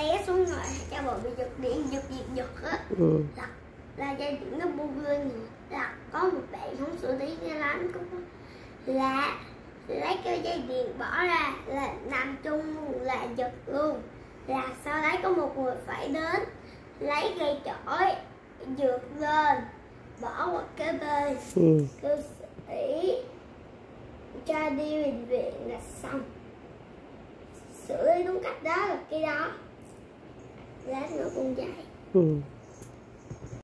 té xuống rồi cha bộ bị giật điện giật giật giật á. Ừ. là là dây điện nó buông lên là có một bạn không xử lý cái lắm cũng là lấy cái dây điện bỏ ra là nằm chung là giật luôn. Là sau đấy có một người phải đến lấy cây chổi dược lên bỏ qua cái bên. Ừ. cư sĩ cho đi bệnh viện là xong. Xử lý đúng cách đó là cái đó lá nó cũng vậy Ừ.